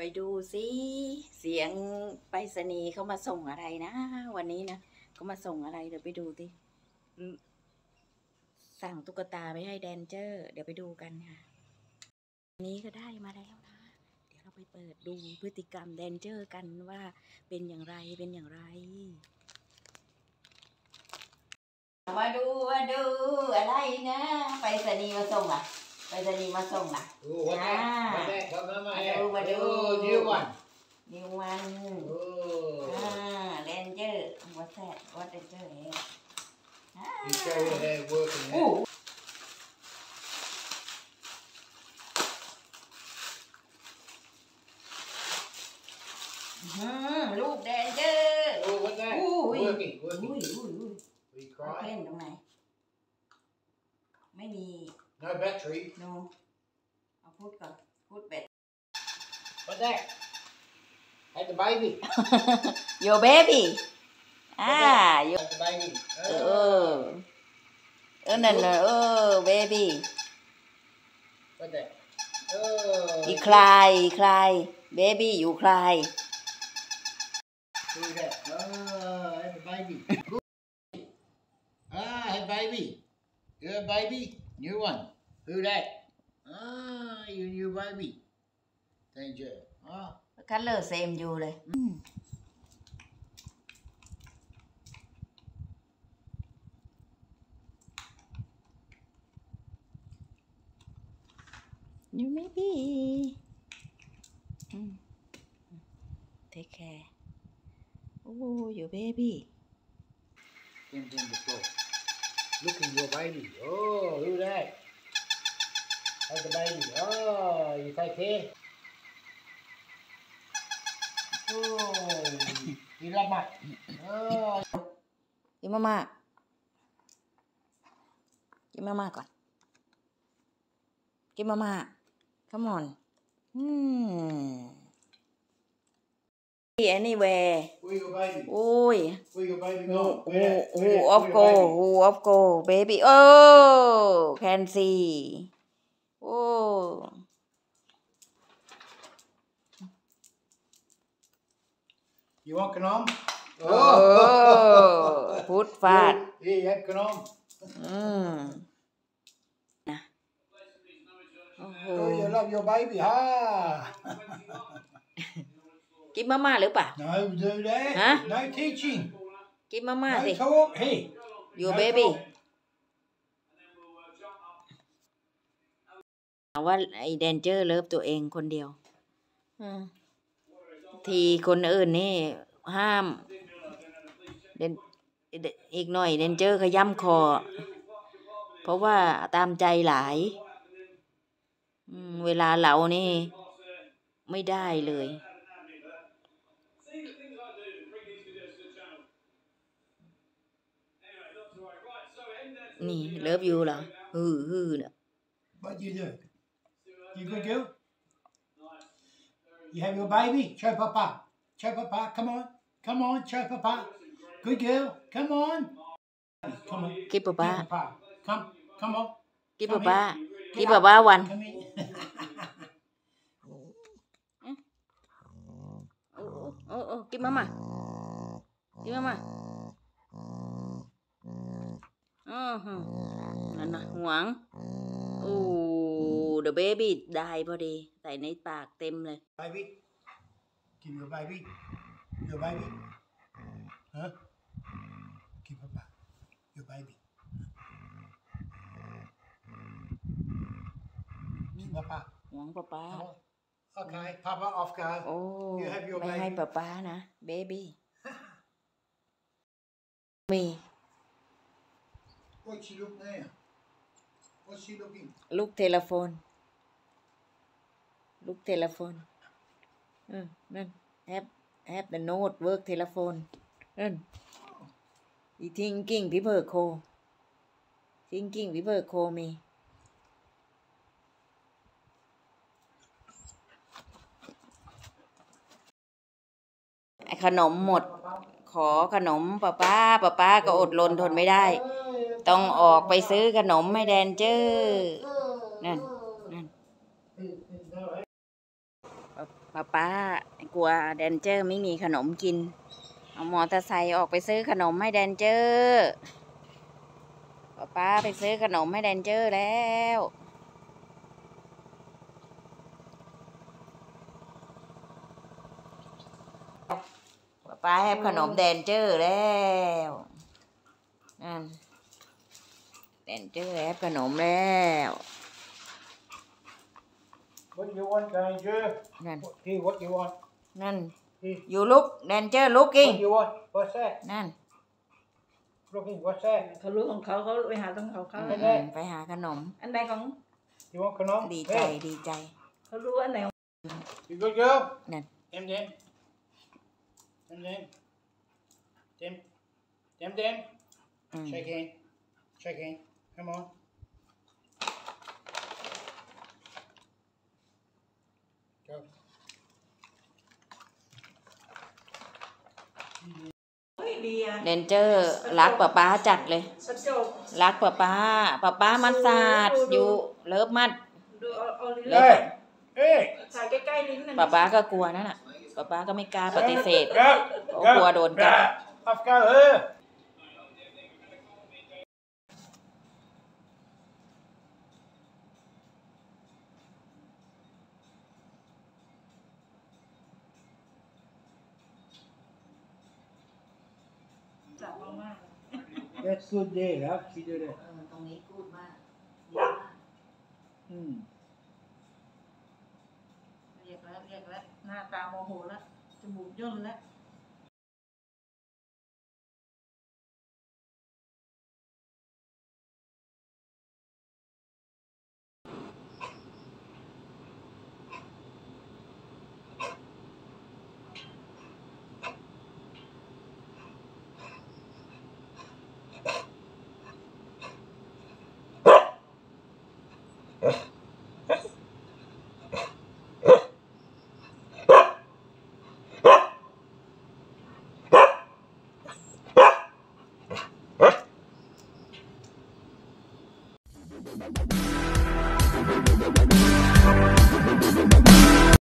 ไปดูซิเสียงไปรษณีย์เขามาส่งอะไรนะวันนี้นะเขามาส่งอะไรเดี๋ยวไปดูดิสั่งตุ๊กตาไปให้แดนเจอร์ เดี๋ยวไปดูกันค่ะวันนี้ก็ได้มาแล้วนะ เดี๋ยวเราไปเปิดดูพฤติกรรมแดนเจอร์กันว่าเป็นอย่างไรเป็นอย่างไร มาดูมาดูอะไรนะ ไปรษณีย์มาส่งอะ ไปรษณีย์มาส่งอะ Oh, what that? Ah. What that? Come on, my Madu, madu. Oh, new one. นิววัน Oh. อ่าเรนเจอร์วัดแท้วัดเรนเจอร์เองอ่า You show your hair working โอ้ there. อืมลูกแดนเจอร์ Oh, what that? Ooh, wee. Working, อุ้ย working. อุ้ยอุ้ย We เขาเล่ cry. นตรงไหน ไม่มี No battery. โนเอาพูดก่อนพูดเบด What that? Had the baby. your baby อ่า your Had the baby. เออเออเออนั่นน่ะเออ baby What that? Oh. อีคลายอีคลาย baby อยู่คลาย Who's that? Oh, had the baby. ah, had baby. You a baby? New one. Who that? Ah, you new baby. Thank you. Ah. คัลเลอร์เซมอยู่เลย You maybe อืม take care oh your baby Things on the floor. Looking your baby. Oh, who that? That's the baby. Oh, you take care. Oh, you love my. Oh, กินมาม่ากินมาม่าก่อน กินมาม่า come on อืม anywhere where your baby? โอ้ย Where your baby who gone? who Where, who where, of where go your baby? who of go baby oh can see โอ้ You want Kanom? โอ้พุทธฟาด Here, you have Kanom. อืมนะโอ้โห Oh, you love your baby, ha? กินมาม่าหรือเปล่า No, do that. Huh? No teaching. กินมาม่า No สิ talk. Hey. your No baby talk. ว่าไอ้แดนเจอร์เลิฟตัวเองคนเดียว อืม ทีคนอื่นนี่ ห้ามเดนอีกหน่อยเดนเจอร์ขย้ำคอ เพราะว่าตามใจหลาย อืม เวลาเรานี่ ไม่ได้เลย นี่เลิฟยูเหรอฮือฮือเนี่ย What do you do? You good girl? You have your baby? Show papa. Show papa. Come on. Come on. Show papa. Good girl. Come on. Come on. กิบป้า Give papa. Come. Come on. กิบป้ากิบป้าวัน Come here. นมาม่ากินมาม่าอือหือนั่นนะหวงโอ้เดอะเบบี้ได้พอดี ใส่ในปากเต็มเลย baby. Give your baby. Your baby. Huh? Give papa. Your baby. Give papa. หวงป้าป้า Come on. Okay. Papa off go. โอ้ You have your ไม่ให้ baby. ป้าป้านะเบบี้มี What's she look there? What's she looking? ลูกเทเลโฟนลูกเทเลโฟนเออนั่น have have the note work เทเลโฟนนั่นอีทิงกิ้งพิเพอร์โคทิงกิ้งพิเพอร์โคมีไอขนมหมดขอขนมป้าป้าป้าป้าก็อดรนทนไม่ได้ ต้องออกไปซื้อขนมให้แดนเจอร์นั่นนั่นป้าป้ากลัวแดนเจอร์ไม่มีขนมกิน เอามอเตอร์ไซค์ออกไปซื้อขนมให้แดนเจอร์ป้าป้าไปซื้อขนมให้แดนเจอร์แล้วป้าป้า have ขนมแดนเจอร์แล้ว นั่น แดนเจอร์ have ขนมแล้ว What you want, Danger? นั่น Hey, what you want? นั่น Hey, you look แดนเจอร์ looking what you want? What's that? นั่น Looking, what's that? เขารู้ของเขาเขาไปหาของเขาเขาอืมไม่ได้ไปหาขนม อันใดของ You want ขนม? ดีใจ Hey, ดีใจ เขารู้อันไหนของ you good girl? Nè. Dem dem. Dem dem. Dem. Dem dem. อืม Shake hand. Shake hand. Come on. Go. เฮ้ยดีอะเดนเจอร์ รักป้าป้าจัดเลยกระจกรักป้าป้าป้าป้ามัดสาดอยู่เลิฟมัดดูเอาเอาลิ้น Lớp. Hey. Hey. ใส่ใกล้ๆลิ้นนั่นป้าป้าก็กลัวนั่นน่ะป้าป้าก็ไม่กล้าปฏิเสธ Go. เขากลัวโดนกัด Off go here. จับ มาก That's good day, love. She did it. ตรงนี้พูดมาก Hmm. เรียกแล้วเรียกแล้วหน้าตาโมโหแล้วจมูกย่นแล้ว